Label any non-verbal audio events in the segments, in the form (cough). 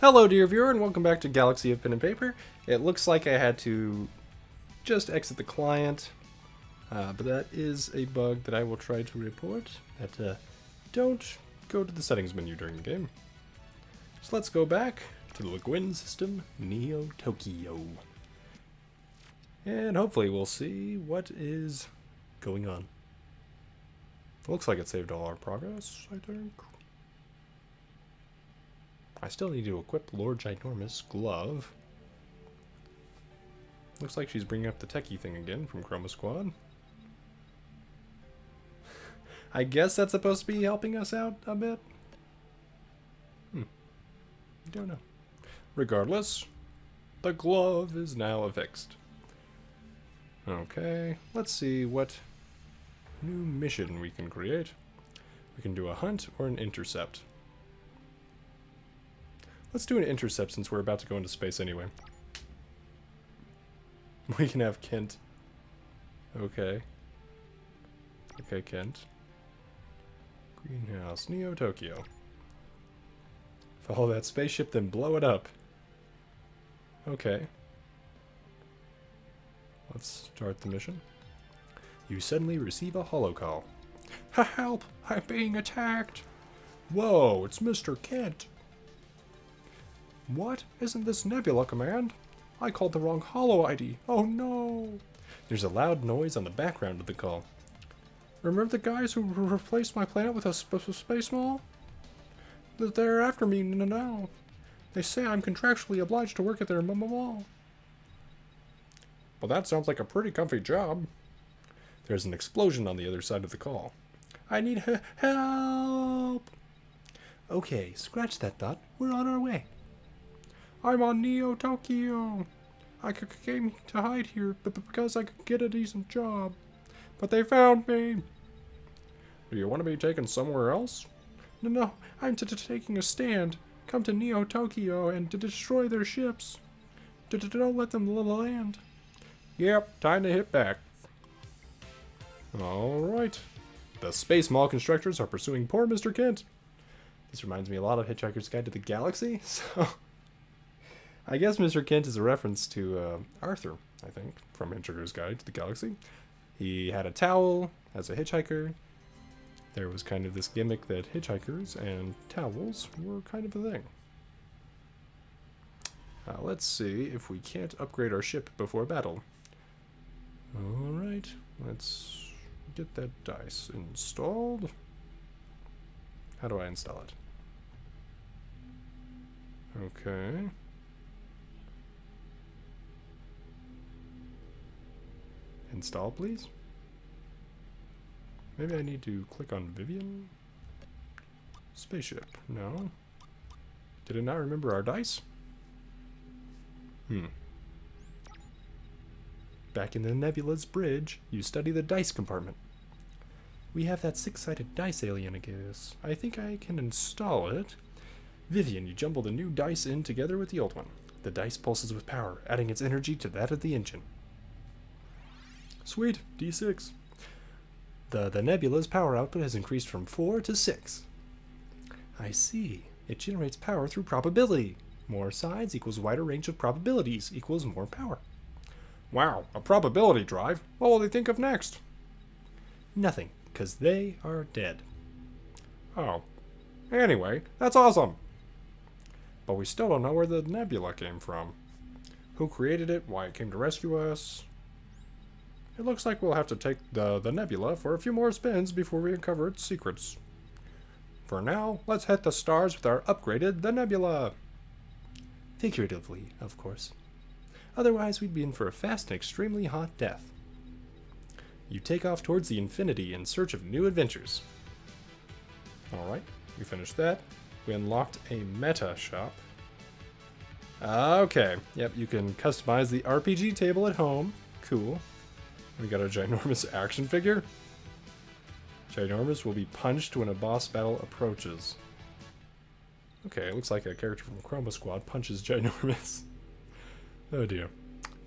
Hello dear viewer and welcome back to Galaxy of Pen and Paper. It looks like I had to just exit the client, uh, but that is a bug that I will try to report. That uh, don't go to the settings menu during the game. So let's go back to the Lagwin system, Neo Tokyo. And hopefully we'll see what is going on. Looks like it saved all our progress, I think. I still need to equip Lord Ginormous Glove. Looks like she's bringing up the techie thing again from Chroma Squad. (laughs) I guess that's supposed to be helping us out a bit. Hmm. Don't know. Regardless, the glove is now affixed. Okay, let's see what new mission we can create. We can do a hunt or an intercept. Let's do an intercept since we're about to go into space anyway. (laughs) We can have Kent. Okay. Okay, Kent. Greenhouse, Neo Tokyo. Follow that spaceship, then blow it up. Okay. Let's start the mission. You suddenly receive a holocall. (laughs) Help! I'm being attacked! Whoa, it's Mr. Kent! What? Isn't this Nebula command? I called the wrong holo ID. Oh no! There's a loud noise on the background of the call. Remember the guys who replaced my planet with a sp space mall? They're after me now. They say I'm contractually obliged to work at their mall. Well, that sounds like a pretty comfy job. There's an explosion on the other side of the call. I need help! Okay, scratch that thought. We're on our way. I'm on Neo Tokyo. I came to hide here but because I could get a decent job. But they found me. Do you want to be taken somewhere else? No, no, I'm taking a stand. Come to Neo Tokyo and to destroy their ships. D -d don't let them land. Yep, time to hit back. Alright. The Space Mall constructors are pursuing poor Mr. Kent. This reminds me a lot of Hitchhiker's Guide to the Galaxy, (laughs) so... I guess Mr. Kent is a reference to uh, Arthur, I think, from Hitchhiker's Guide to the Galaxy. He had a towel as a hitchhiker. There was kind of this gimmick that hitchhikers and towels were kind of a thing. Uh, let's see if we can't upgrade our ship before battle. Alright, let's get that dice installed. How do I install it? Okay. Install, please? Maybe I need to click on Vivian? Spaceship. No. Did it not remember our dice? Hmm. Back in the Nebula's bridge, you study the dice compartment. We have that six-sided dice alien, I guess. I think I can install it. Vivian, you jumble the new dice in together with the old one. The dice pulses with power, adding its energy to that of the engine. Sweet, D6. The, the nebula's power output has increased from 4 to 6. I see. It generates power through probability. More sides equals wider range of probabilities equals more power. Wow, a probability drive? What will they think of next? Nothing, because they are dead. Oh. Anyway, that's awesome. But we still don't know where the nebula came from. Who created it, why it came to rescue us, it looks like we'll have to take the, the nebula for a few more spins before we uncover its secrets. For now, let's hit the stars with our upgraded the nebula. Figuratively, of course. Otherwise, we'd be in for a fast and extremely hot death. You take off towards the infinity in search of new adventures. Alright, we finished that. We unlocked a meta shop. Okay, yep, you can customize the RPG table at home. Cool. We got a ginormous (laughs) action figure. Ginormous will be punched when a boss battle approaches. Okay, it looks like a character from Chroma Squad punches (laughs) Ginormous. oh dear.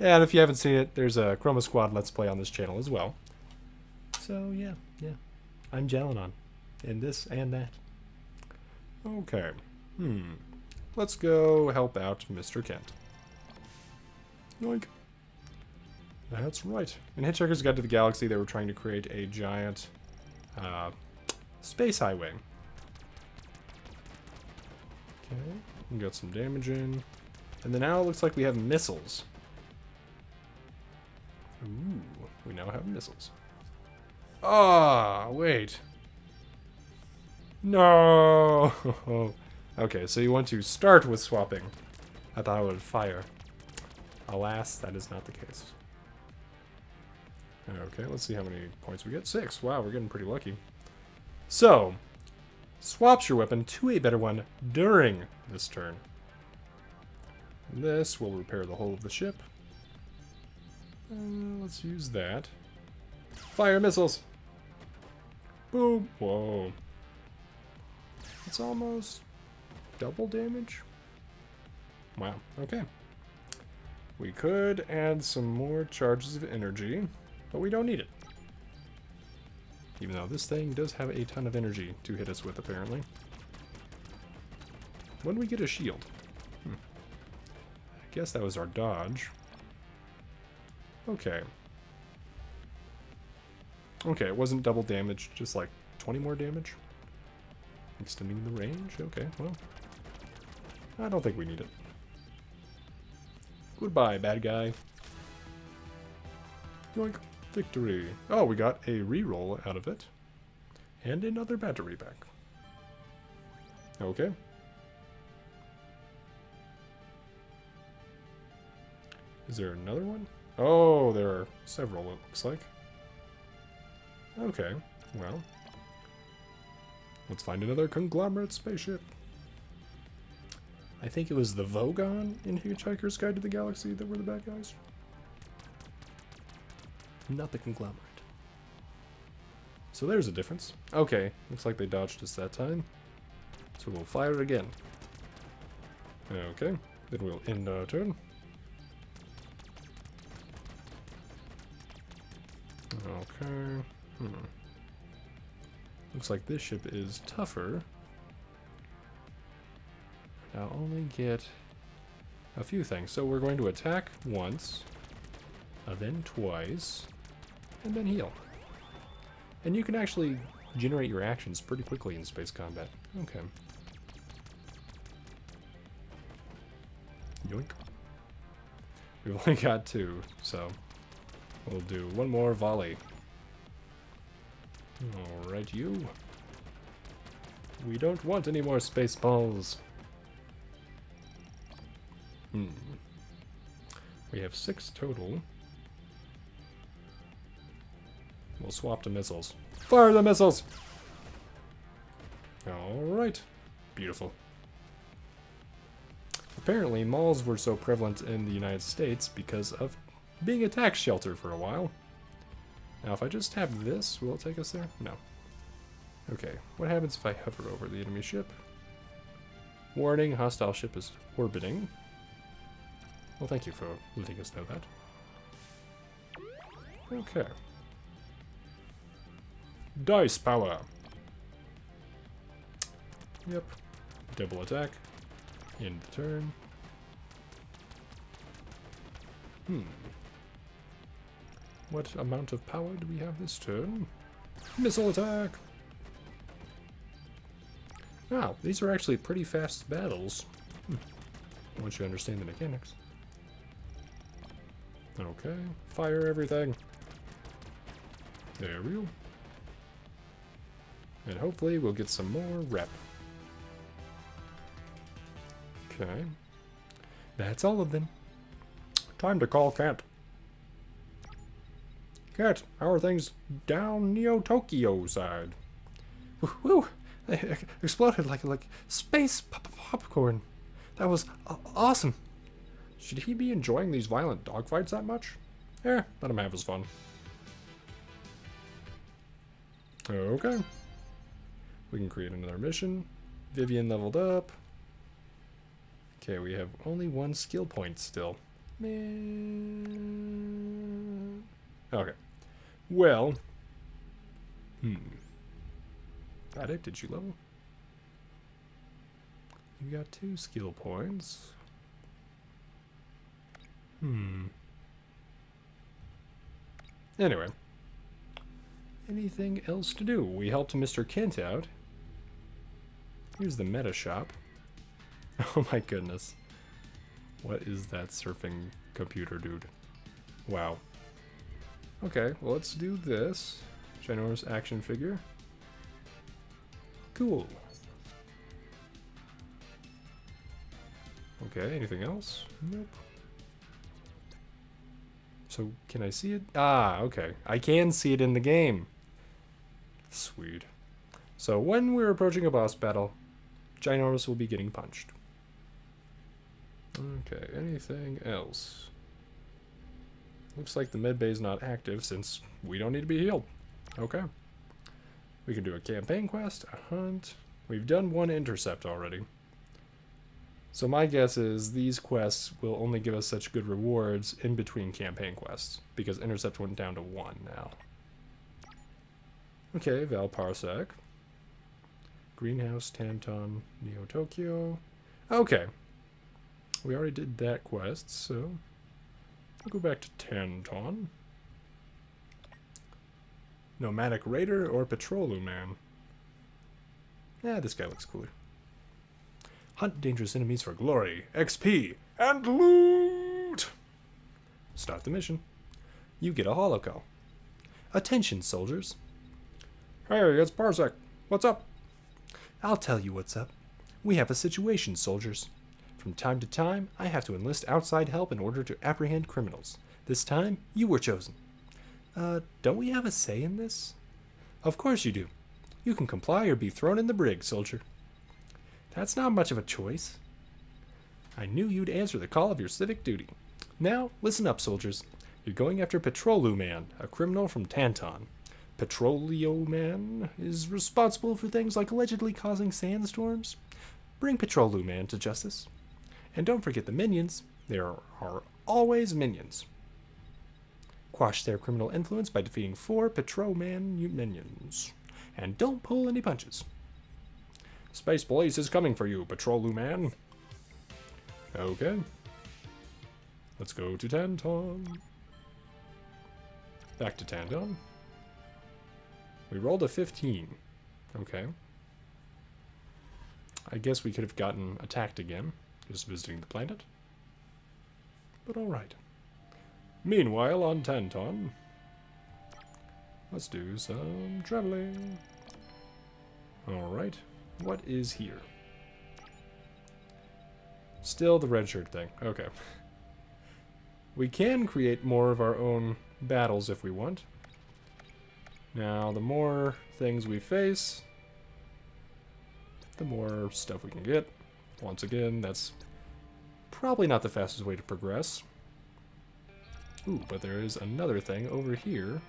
And if you haven't seen it, there's a Chroma Squad Let's Play on this channel as well. So yeah, yeah. I'm Jalinon. In this and that. Okay. Hmm. let's go help out Mr. Kent. Yoink. That's right. In Hitchhiker's Guide to the Galaxy, they were trying to create a giant uh, space highway. Okay, we got some damage in. And then now it looks like we have missiles. Ooh, we now have missiles. Ah, oh, wait. No! (laughs) okay, so you want to start with swapping. I thought I would fire. Alas, that is not the case. Okay, let's see how many points we get. Six. Wow, we're getting pretty lucky. So, swaps your weapon to a better one during this turn. And this will repair the hull of the ship. Uh, let's use that. Fire missiles! Boom! Whoa. It's almost double damage? Wow, okay. We could add some more charges of energy, but we don't need it. Even though this thing does have a ton of energy to hit us with, apparently. When do we get a shield? Hmm. I guess that was our dodge. Okay. Okay, it wasn't double damage, just like 20 more damage. Extending the range? Okay, well. I don't think we need it. Goodbye, bad guy. Yoink. Victory. Oh, we got a reroll out of it. And another battery back. Okay. Is there another one? Oh, there are several, it looks like. Okay, well. Let's find another conglomerate spaceship. I think it was the Vogon in Hitchhiker's Guide to the Galaxy that were the bad guys. Not the conglomerate. So there's a difference. Okay, looks like they dodged us that time. So we'll fire again. Okay, then we'll end our turn. Okay. Hmm. Looks like this ship is tougher. I'll only get a few things. So we're going to attack once, then twice, and then heal. And you can actually generate your actions pretty quickly in space combat. Okay. Yoink. We've only (laughs) got two, so we'll do one more volley. Alright, you. We don't want any more space balls. Hmm. We have six total. We'll swap to missiles. Fire the missiles! Alright. Beautiful. Apparently, malls were so prevalent in the United States because of being a tax shelter for a while. Now, if I just tap this, will it take us there? No. Okay, what happens if I hover over the enemy ship? Warning, hostile ship is orbiting. Well, thank you for letting us know that. Okay. Dice power. Yep. Double attack. End the turn. Hmm. What amount of power do we have this turn? Missile attack! Wow, these are actually pretty fast battles. Hmm. Once you understand the mechanics. Okay, fire everything. There we go. And hopefully we'll get some more rep. Okay. That's all of them. Time to call Kent. Cat, how are things down Neo Tokyo side? Woo! Exploded like like space pop popcorn. That was awesome. Should he be enjoying these violent dogfights that much? Eh, let him have his fun. Okay. We can create another mission. Vivian leveled up. Okay, we have only one skill point still. Okay. Well. Hmm. Addict, did you level? You got two skill points. Hmm. Anyway. Anything else to do? We helped Mr. Kent out. Here's the meta shop. (laughs) Oh my goodness. What is that surfing computer dude? Wow. Okay, well let's do this. Ginormous action figure. Cool. Okay, anything else? Nope. So, can I see it? Ah, okay. I can see it in the game. Sweet. So, when we're approaching a boss battle, Ginormous will be getting punched. Okay, anything else? Looks like the med bay is not active since we don't need to be healed. Okay. We can do a campaign quest, a hunt. We've done one intercept already. So my guess is these quests will only give us such good rewards in between campaign quests, because intercept went down to one now. Okay, Valparsec. Greenhouse, Tanton, Neo Tokyo. Okay. We already did that quest, so I'll go back to Tanton. Nomadic Raider or Patrolu Man? Yeah, this guy looks cooler. Hunt dangerous enemies for glory, XP, and loot! Start the mission. You get a holocall. Attention, soldiers. Hey, it's Parsec. What's up? I'll tell you what's up. We have a situation, soldiers. From time to time, I have to enlist outside help in order to apprehend criminals. This time, you were chosen. Uh, don't we have a say in this? Of course you do. You can comply or be thrown in the brig, soldier. That's not much of a choice. I knew you'd answer the call of your civic duty. Now, listen up, soldiers. You're going after Petrolu Man, a criminal from Tanton. Petrolio Man is responsible for things like allegedly causing sandstorms. Bring Petrolu Man to justice. And don't forget the minions. There are always minions. Quash their criminal influence by defeating four Patrol Man minions. And don't pull any punches. Space Police is coming for you, Patrolu Man. Okay. Let's go to Tanton. Back to Tanton. We rolled a 15. Okay. I guess we could have gotten attacked again, just visiting the planet. But alright. Meanwhile, on Tanton, let's do some traveling. Alright. What is here? Still the red shirt thing. Okay. (laughs) We can create more of our own battles if we want. Now, the more things we face, the more stuff we can get. Once again, that's probably not the fastest way to progress. Ooh, but there is another thing over here.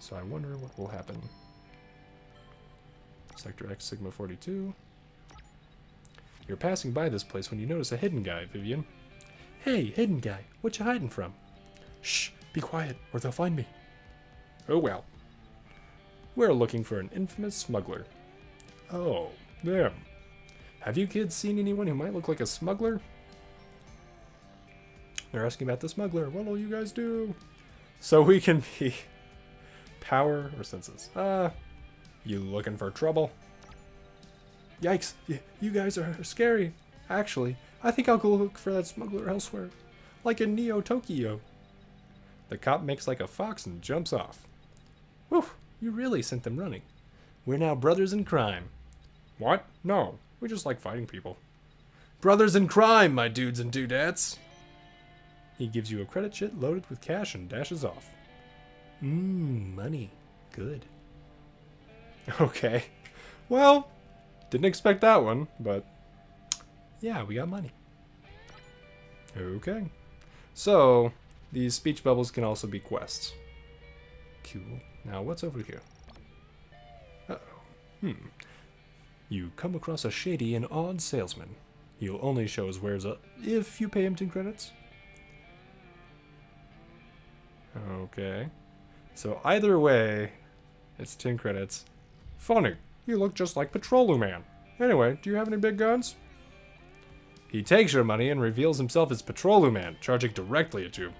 So I wonder what will happen. Sector X Sigma 42. You're passing by this place when you notice a hidden guy, Vivian. Hey, hidden guy, what you hiding from? Shh, be quiet, or they'll find me. Oh well. We're looking for an infamous smuggler. Oh, them. Have you kids seen anyone who might look like a smuggler? They're asking about the smuggler. What will you guys do? So we can be (laughs) power or senses. Ah, uh, you looking for trouble? Yikes, you guys are scary. Actually, I think I'll go look for that smuggler elsewhere. Like in Neo Tokyo. The cop makes like a fox and jumps off. Whew, you really sent them running. We're now brothers in crime. What? No, we just like fighting people. Brothers in crime, my dudes and dudettes. He gives you a credit sheet loaded with cash and dashes off. Mmm, money. Good. (laughs) Okay. Well, didn't expect that one, but yeah, we got money. Okay. So, these speech bubbles can also be quests. Cool. Now, what's over here? Uh oh Hmm. You come across a shady and odd salesman. He'll only show his wares up if you pay him 10 credits. Okay. So either way, it's 10 credits. Funny, you look just like Petrolu Man. Anyway, do you have any big guns? He takes your money and reveals himself as Patroluman, charging directly at you.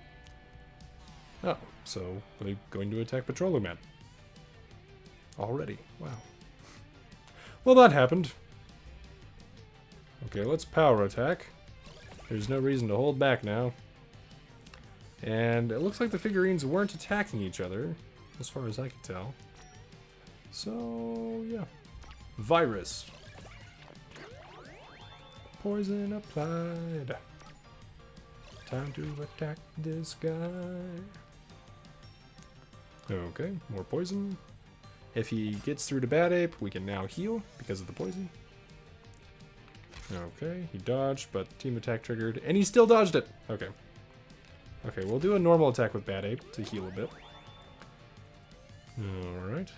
Oh, so they're going to attack Patroluman. Already. Wow. (laughs) Well, that happened. Okay, let's power attack. There's no reason to hold back now. And it looks like the figurines weren't attacking each other, as far as I can tell. So, yeah. Virus. Poison applied. Time to attack this guy. Okay, more poison. If he gets through to Bad Ape, we can now heal because of the poison. Okay, he dodged, but team attack triggered, and he still dodged it! Okay. Okay, we'll do a normal attack with Bad Ape to heal a bit. Alright.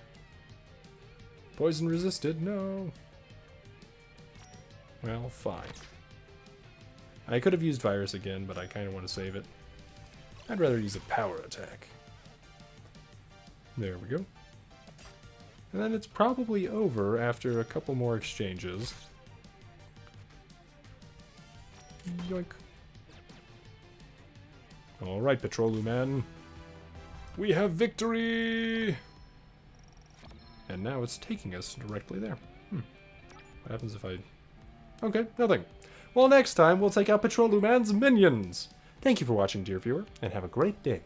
Poison resisted, no. Well, fine. I could have used Virus again, but I kind of want to save it. I'd rather use a power attack. There we go. And then it's probably over after a couple more exchanges. Yoink. Alright, Patroluman. We have victory! And now it's taking us directly there. Hmm. What happens if I... Okay, nothing. Well, next time we'll take out Patroluman's minions! Thank you for watching, dear viewer, and have a great day.